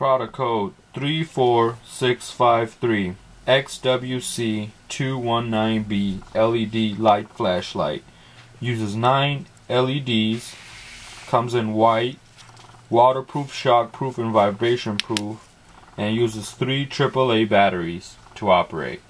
Product code 34653 XWC219B LED light flashlight. Uses 9 LEDs. Comes in white, waterproof, shockproof, and vibration proof. And uses 3 AAA batteries to operate.